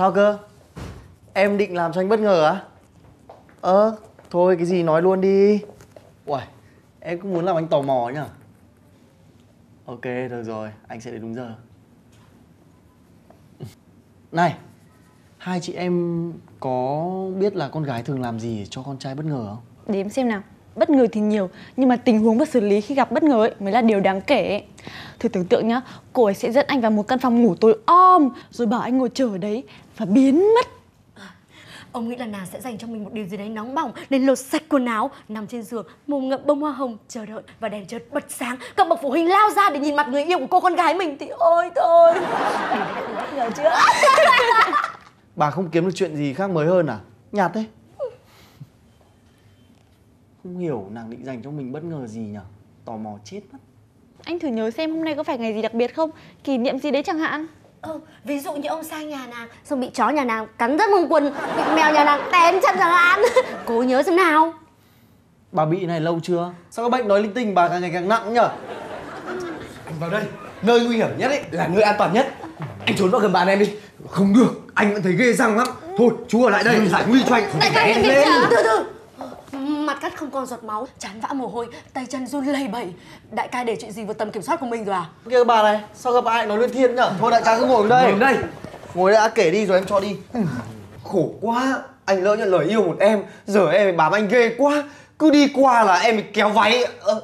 Sao cơ? Em định làm cho anh bất ngờ á? Ơ, thôi cái gì nói luôn đi Uầy, em cũng muốn làm anh tò mò nhở, Ok, được rồi, anh sẽ đến đúng giờ Này, hai chị em có biết là con gái thường làm gì để cho con trai bất ngờ không? Để em xem nào Bất ngờ thì nhiều Nhưng mà tình huống và xử lý khi gặp bất ngờ ấy mới là điều đáng kể Thử tưởng tượng nhá Cô ấy sẽ dẫn anh vào một căn phòng ngủ tối om Rồi bảo anh ngồi chờ ở đấy Và biến mất. Ông nghĩ là nàng sẽ dành cho mình một điều gì đấy nóng bỏng Nên lột sạch quần áo Nằm trên giường mồm ngậm bông hoa hồng Chờ đợi và đèn chợt bật sáng. Các bậc phụ huynh lao ra để nhìn mặt người yêu của cô con gái mình. Thì ôi thôi. Đấy đã ngờ chưa? Bà không kiếm được chuyện gì khác mới hơn à? Nhạt thế Không hiểu nàng định dành cho mình bất ngờ gì nhở? Tò mò chết mất. Anh thử nhớ xem hôm nay có phải ngày gì đặc biệt không? Kỷ niệm gì đấy chẳng hạn? Ừ, ví dụ như ông sang nhà nàng Xong bị chó nhà nàng cắn rớt mông quần Bị mèo nhà nàng tén chân chẳng hạn. Cố nhớ xem nào. Bà bị này lâu chưa? Sao các bệnh nói linh tinh bà càng ngày càng nặng nhở? Anh vào đây Nơi nguy hiểm nhất ấy là nơi an toàn nhất. Anh trốn vào gần bạn em đi. Không được Anh vẫn thấy ghê răng lắm. Thôi chú ở lại đây giải nguy cho anh. Đại ca Em lên. Từ từ Mặt cắt không còn giọt máu. Chán vã mồ hôi Tay chân run lẩy bẩy. Đại ca để chuyện gì vượt tầm kiểm soát của mình rồi à? Kìa bà này, sao gặp ai? Nói luyên thiên nhở? Thôi đại ca cứ ngồi đây. Ngồi đây. Ngồi đã kể đi rồi em cho đi. Khổ quá. Anh lỡ nhận lời yêu một em Giờ em bám anh ghê quá. Cứ đi qua là em bị kéo váy. Ơ,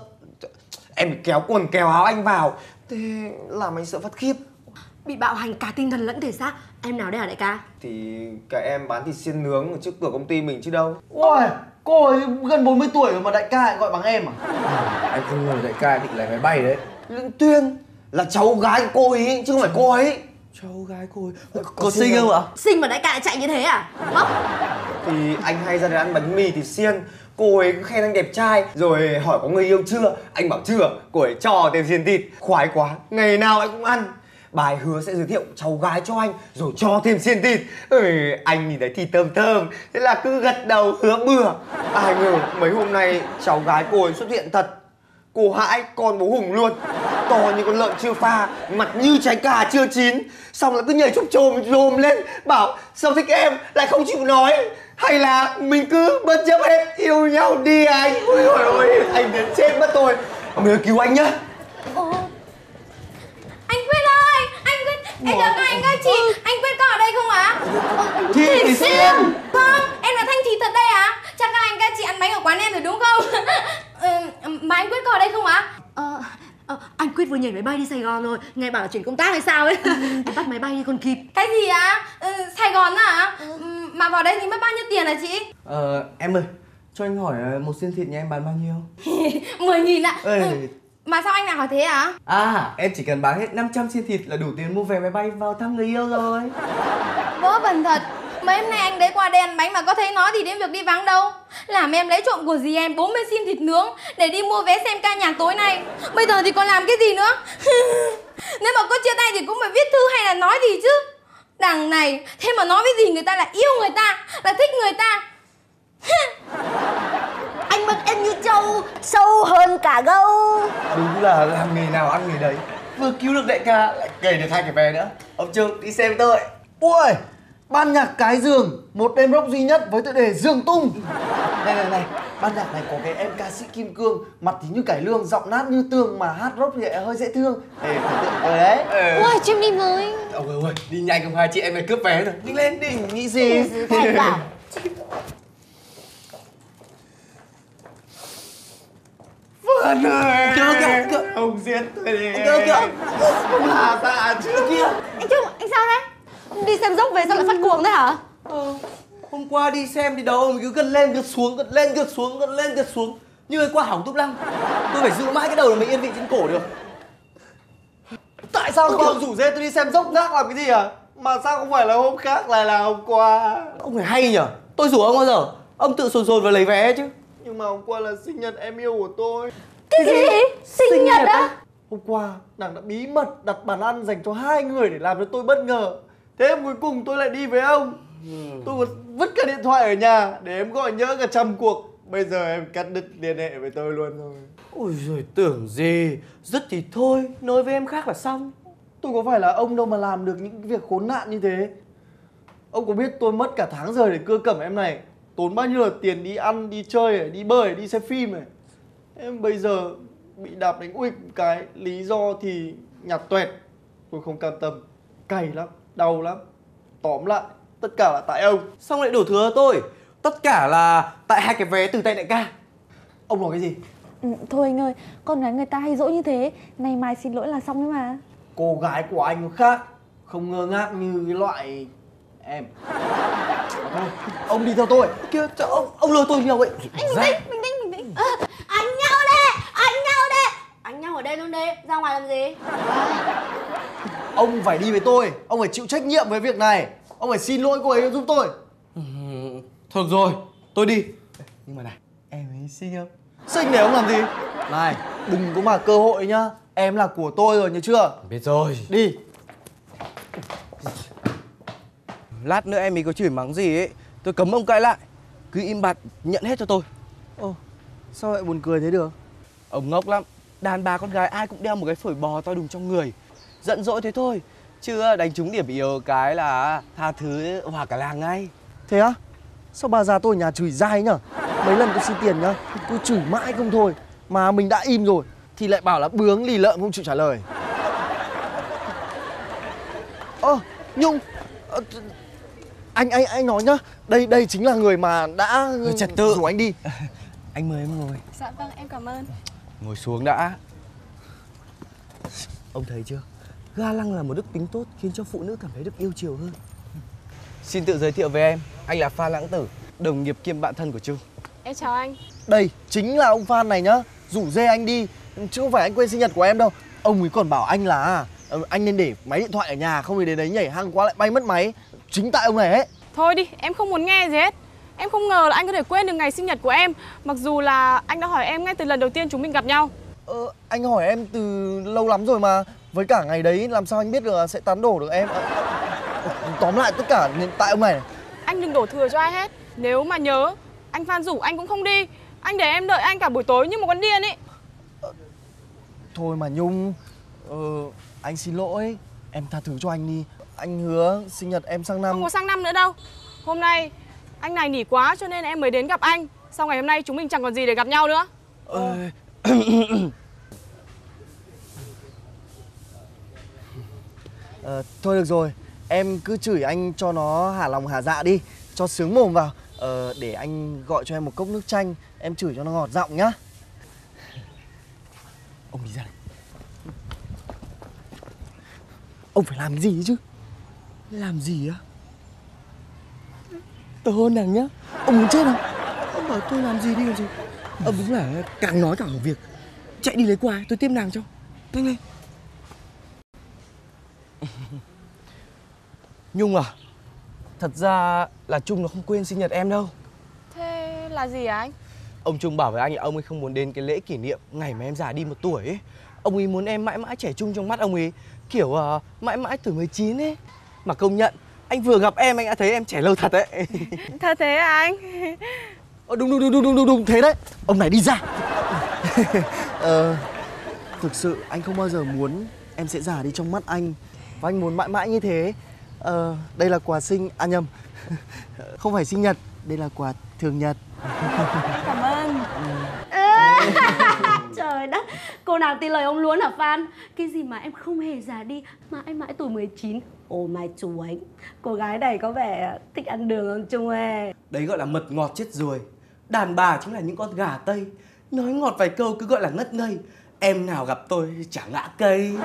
Em bị kéo quần kéo áo anh vào. Thế làm anh sợ phát khiếp Bị bạo hành cả tinh thần lẫn thể xác. Em nào đây hả đại ca? Thì cả em bán thịt xiên nướng ở trước cửa công ty mình chứ đâu. Ôi, cô ấy gần 40 tuổi rồi mà đại ca lại gọi bằng em à? Anh không ngờ đại ca định lấy máy bay đấy. Lương Tuyên Là cháu gái của cô ấy chứ không phải cô ấy. Cháu gái cô ấy. Có xinh không ạ? Sinh mà đại ca lại chạy như thế à? Ngốc Thì anh hay ra đây ăn bánh mì thịt xiên. Cô ấy cứ khen anh đẹp trai Rồi hỏi có người yêu chưa? Anh bảo chưa. Cô ấy cho thêm xiên thịt. Khoái quá. Ngày nào anh cũng ăn Bài hứa sẽ giới thiệu cháu gái cho anh Rồi cho thêm xiên thịt. Ừ, Anh nhìn thấy thịt thơm thơm Thế là cứ gật đầu hứa bừa. Ai ngờ mấy hôm nay cháu gái cô ấy xuất hiện thật. Cô hãi con bố Hùng luôn. To như con lợn chưa pha Mặt như trái cà chưa chín. Xong là cứ nhảy chụp chồm rồm lên Bảo sao thích em lại không chịu nói? Hay là mình cứ bất chấp hết Yêu nhau đi anh. Ôi ôi ôi Anh đến chết mất tôi. Mình cứu anh nhá. Anh Em chào các anh các chị Anh Quyết có ở đây không ạ Thịt thì xiên Vâng Em là Thanh Thị thật đây ạ Chắc các anh các chị ăn bánh ở quán em rồi đúng không ừ, Mà anh Quyết có ở đây không ạ Ờ Ờ, anh Quyết vừa nhảy máy bay đi Sài Gòn rồi Nghe bảo là chuyển công tác hay sao ấy Em bắt máy bay đi còn kịp Cái gì ạ? Ừ, Sài Gòn à? Ừ. Mà vào đây thì mất bao nhiêu tiền hả chị? Ờ em ơi Cho anh hỏi ờ, một xiên thịt nhà em bán bao nhiêu 10 nghìn ạ Ê. ừ. Mà sao anh lại hỏi thế ạ? À em chỉ cần bán hết 500 xiên thịt Là đủ tiền mua vé máy bay vào thăm người yêu rồi. Vớ vẩn thật. Mấy hôm nay anh đấy qua ăn bánh mà có thấy nói gì đến việc đi vắng đâu. Làm em lấy trộm của dì em 40 xin thịt nướng Để đi mua vé xem ca nhạc tối nay. Bây giờ thì còn làm cái gì nữa? Nếu mà có chia tay thì cũng phải viết thư hay là nói gì chứ? Đằng này Thế mà nói với gì người ta là yêu người ta Là thích người ta Anh mất em như trâu Sâu hơn cả gâu. Đúng là làm nghề nào ăn nghề đấy. Vừa cứu được đại ca lại cày được hai cái vé nữa. Ông Trương đi xem với tôi. Ui, ban nhạc cái giường Một đêm rock duy nhất với tựa đề Dương Tung. Này này này, ban nhạc này có cái em ca sĩ Kim Cương Mặt thì như cải lương, giọng nát như tương Mà hát rock thì lại hơi dễ thương. Ê, tượng rồi đấy. Ui, cho em đi Ôi ôi ôi, đi nhanh không? Hai chị em này cướp vé rồi. Đi lên đi Nghĩ gì? Thành bảo Vân ơi. Kìa, kìa, kìa. Ông giết tôi đi. Kìa, kìa. Ông Hà dạ chưa Kia Anh Trung, anh sao đấy? Đi xem dốc về sao lại phát cuồng thế hả? Ờ, Hôm qua đi xem thì đầu ông cứ gật lên gật xuống gật lên gật xuống gật lên gật xuống. Như ngày qua hỏng túp lăng. Tôi phải giữ mãi cái đầu là mới yên vị trên cổ được. Tại sao ông rủ dê tôi đi xem dốc ngác làm cái gì à? Mà sao không phải là hôm khác lại là hôm qua? Ông phải hay nhở? Tôi rủ ông bao giờ? Ông tự sồn sồn vào lấy vé chứ Nhưng mà hôm qua là sinh nhật em yêu của tôi. Cái gì? Sinh nhật á? Hôm qua nàng đã bí mật đặt bàn ăn dành cho hai người để làm cho tôi bất ngờ. Thế em cuối cùng tôi lại đi với ông. Tôi còn vứt cả điện thoại ở nhà để em gọi nhỡ cả trăm cuộc. Bây giờ em cắt đứt liên hệ với tôi luôn rồi. Ôi giời tưởng gì? Dứt thì thôi Nói với em khác là xong. Tôi có phải là ông đâu mà làm được những việc khốn nạn như thế? Ông có biết tôi mất cả tháng rồi để cưa cẩm em này Tốn bao nhiêu là tiền đi ăn, đi chơi, này, đi bơi, đi xem phim này. Em bây giờ bị đạp đánh uịch cái Lý do thì nhạt tuẹt Tôi không cam tâm. Cay lắm, đau lắm. Tóm lại, tất cả là tại ông. Xong lại đổ thừa tôi? Tất cả là tại hai cái vé từ tay đại ca. Ông nói cái gì? ừ, thôi anh ơi con gái người ta hay dỗi như thế. Nay mai xin lỗi là xong đấy mà. Cô gái của anh khác. Không ngơ ngác như cái loại em Thôi, ông đi theo tôi. Kia, sao ông, ông lừa tôi nhiều vậy Bình tĩnh, bình tĩnh, bình tĩnh. À, Anh nhau đây, anh nhau đây. Anh nhau ở đây luôn đi, ra ngoài làm gì? Ông phải đi với tôi Ông phải chịu trách nhiệm với việc này. Ông phải xin lỗi cô ấy giúp tôi. Thôi được rồi, tôi đi. Nhưng mà này, em ấy xinh không? Xinh để ông làm gì? Này đừng có mà cơ hội nhá. Em là của tôi rồi nhớ chưa? Biết rồi. Đi Lát nữa em ấy có chửi mắng gì ấy Tôi cấm ông cãi lại. Cứ im bặt nhận hết cho tôi. Ồ sao lại buồn cười thế được? Ông ngốc lắm. Đàn bà con gái ai cũng đeo một cái phổi bò to đùng trong người. Giận dỗi thế thôi Chứ đánh trúng điểm yếu cái là tha thứ hòa cả làng ngay. Thế á? Sao bà già tôi ở nhà chửi dai nhở? Mấy lần tôi xin tiền nhá Tôi chửi mãi không thôi Mà mình đã im rồi. Thì lại bảo là bướng lì lợm không chịu trả lời. Ơ Nhung Ờ, th- anh anh anh nói nhá. Đây đây chính là người mà đã trật tự. rủ anh đi. Anh mời em ngồi. Dạ vâng, em cảm ơn. Ngồi xuống đã. Ông thấy chưa? Ga lăng là một đức tính tốt Khiến cho phụ nữ cảm thấy được yêu chiều hơn. Xin tự giới thiệu với em Anh là Phan Lãng Tử Đồng nghiệp kiêm bạn thân của Trung Em chào anh. Đây chính là ông Phan này nhá. Rủ dê anh đi. Chứ không phải anh quên sinh nhật của em đâu. Ông ấy còn bảo anh là ờ, anh nên để máy điện thoại ở nhà không thì đến đấy nhảy hăng quá lại bay mất máy chính tại ông này ấy. Thôi đi, em không muốn nghe gì hết. Em không ngờ là anh có thể quên được ngày sinh nhật của em Mặc dù là anh đã hỏi em ngay từ lần đầu tiên chúng mình gặp nhau. Ờ, anh hỏi em từ lâu lắm rồi mà với cả ngày đấy làm sao anh biết được là sẽ tán đổ được em? Ờ, ờ, tóm lại tất cả nên tại ông này. Anh đừng đổ thừa cho ai hết. Nếu mà nhớ, anh Phan rủ anh cũng không đi. Anh để em đợi anh cả buổi tối như một con điên ý. Thôi mà nhung ờ, anh xin lỗi. Em tha thứ cho anh đi anh hứa sinh nhật em sang năm Không có sang năm nữa đâu Hôm nay anh này nỉ quá cho nên em mới đến gặp anh Sau ngày hôm nay chúng mình chẳng còn gì để gặp nhau nữa Ờ, thôi được rồi, em cứ chửi anh cho nó hả lòng hả dạ đi, cho sướng mồm vào. Ờ, để anh gọi cho em một cốc nước chanh, em chửi cho nó ngọt giọng nhá. Ông đi ra đây. Ông phải làm gì chứ? Làm gì á? Tôi hôn nàng nhá. Ông muốn chết không? Ông bảo tôi làm gì đi còn gì. Ông đúng là càng nói càng hỏng việc. Chạy đi lấy quà tôi tiếp nàng cho. Nhanh lên. Nhung à Thật ra là Trung nó không quên sinh nhật em đâu. Thế là gì à anh? Ông Trung bảo với anh là ông ấy không muốn đến cái lễ kỷ niệm Ngày mà em già đi một tuổi ấy. Ông ấy muốn em mãi mãi trẻ trung trong mắt ông ấy. Kiểu ờ, mãi mãi tuổi 19 ấy Mà công nhận Anh vừa gặp em anh đã thấy em trẻ lâu thật đấy Thật thế à anh? Ờ, đúng, đúng, đúng, đúng, đúng, đúng, đúng, thế đấy. Ông này đi ra. ờ, thực sự anh không bao giờ muốn em sẽ già đi trong mắt anh. Và anh muốn mãi mãi như thế. Ờ, đây là quà sinh, à nhầm. không phải sinh nhật, đây là quà thường nhật. Cô nào tin lời ông luôn hả Phan? Cái gì mà em không hề già đi, mãi mãi tuổi 19 Ô mai chú ấy, cô gái này có vẻ thích ăn đường hơn Trung ơi Đấy gọi là mật ngọt chết ruồi. Đàn bà chính là những con gà tây. Nói ngọt vài câu cứ gọi là ngất ngây. Em nào gặp tôi chả ngã cây.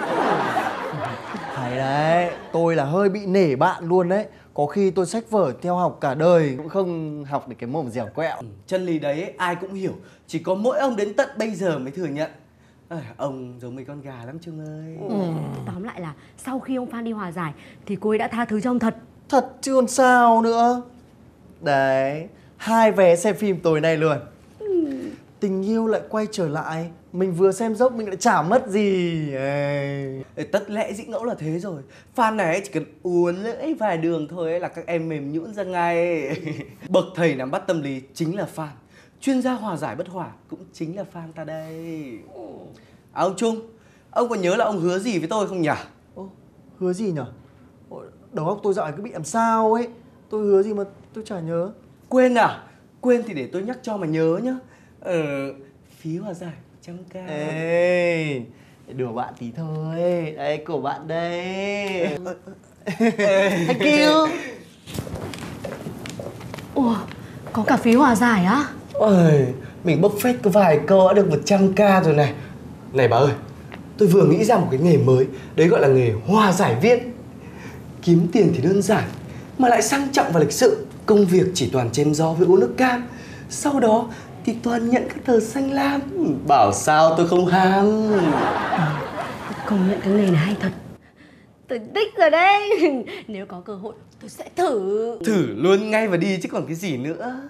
Hay đấy, tôi là hơi bị nể bạn luôn đấy. Có khi tôi sách vở theo học cả đời cũng không học được cái mồm dẻo quẹo. Chân lý đấy ai cũng hiểu. Chỉ có mỗi ông đến tận bây giờ mới thừa nhận à, Ông giống mấy con gà lắm Trung ơi. Tóm lại là sau khi ông Phan đi hòa giải thì cô ấy đã tha thứ cho ông thật. Thật chứ còn sao nữa? Đấy Hai vé xem phim tối nay luôn. Tình yêu lại quay trở lại Mình vừa xem dốc mình lại chả mất gì. Ê. Ê, Tất lẽ dĩ ngẫu là thế rồi. Fan này ấy chỉ cần uốn lưỡi vài đường thôi ấy là các em mềm nhũn ra ngay. Bậc thầy nắm bắt tâm lý chính là fan Chuyên gia hòa giải bất hòa cũng chính là fan ta đây À ông Trung Ông có nhớ là ông hứa gì với tôi không nhỉ? Ô, Hứa gì nhở Ôi, Đầu óc tôi dạo này cứ bị làm sao ấy tôi hứa gì mà tôi chả nhớ Quên à? Quên thì để tôi nhắc cho mà nhớ nhá. Ờ, phí hòa giải trăm ca. ê đùa bạn tí thôi đây của bạn đây thank you Ủa, có cả phí hòa giải á? Ôi, mình bốc phét có vài câu đã được 100 ca rồi này. Này bà ơi, tôi vừa nghĩ ra một cái nghề mới, đấy gọi là nghề hòa giải viên. Kiếm tiền thì đơn giản, mà lại sang trọng và lịch sự. Công việc chỉ toàn chém gió với uống nước cam. Sau đó thì toàn nhận các tờ xanh lam. Bảo sao tôi không ham. Công nhận cái nghề này hay thật Tôi thích rồi đấy Nếu có cơ hội tôi sẽ thử Thử luôn ngay và đi chứ còn cái gì nữa.